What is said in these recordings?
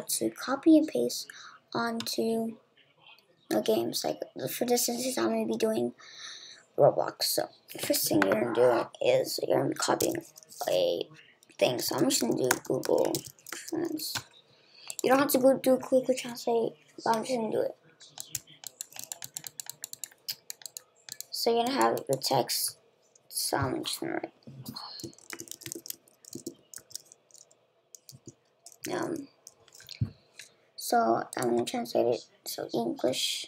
to copy and paste onto the games. Like for this instance, I'm to be doing Roblox. So first thing you're to do is you're to be copying a thing. So I'm just to do Google Trends. You don't have to go do Google Translate, but I'm just to do it. So you're to have the text. So I'm just to write. Um, so I'm going to translate it. So English.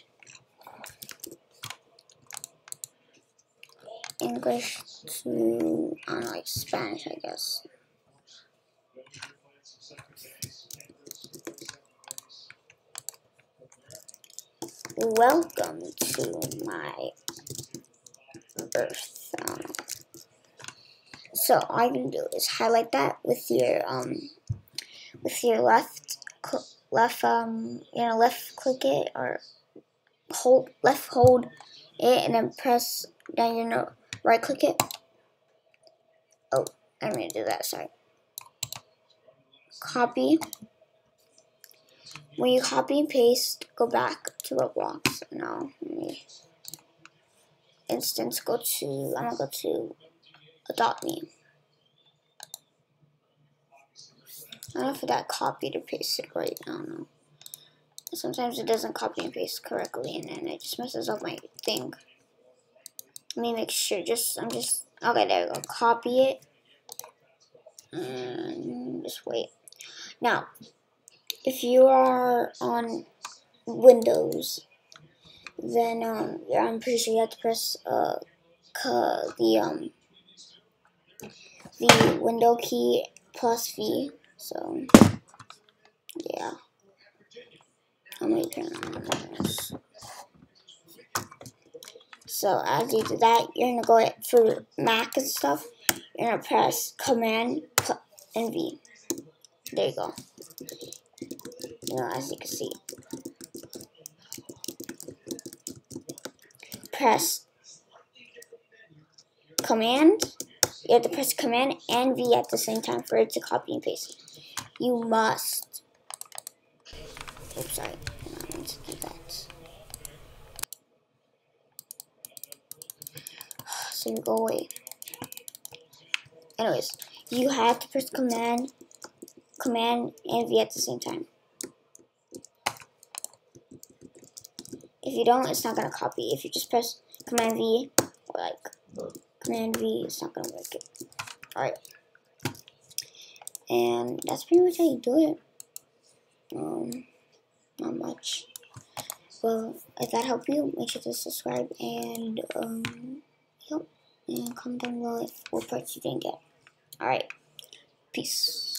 English to, I like Spanish, I guess. Welcome to my Earth. Um, so all you can do is highlight that with your um with your left left um you know left click it or hold left hold it and then press down you know right click it. Oh I'm gonna do that sorry. Copy. When you copy and paste go back to Roblox. Me instance go to I'm gonna go to adopt me I don't know if that copied or pasted right. I don't know. Sometimes it doesn't copy and paste correctly, and then it just messes up my thing. Let me make sure. Just I'm just okay. There we go. Copy it. And just wait. Now, if you are on Windows, then um, yeah, I'm pretty sure you have to press uh the um the window key plus V so, yeah. I'm How many cameras? So, as you do that, you're going to go through Mac and stuff. You're going to press Command and V. There you go. You know, as you can see. Press Command. You have to press Command and V at the same time for it to copy and paste. You must. Oops, sorry. I need to do that. So you go away. Anyways, you have to press command, command and V at the same time. If you don't, it's not gonna copy. If you just press command V, or like command V, it's not gonna work it. Alright. And that's pretty much how you do it. Um, not much. Well, if that helped you, make sure to subscribe and, um, yep, and comment down below what parts you didn't get. Alright, peace.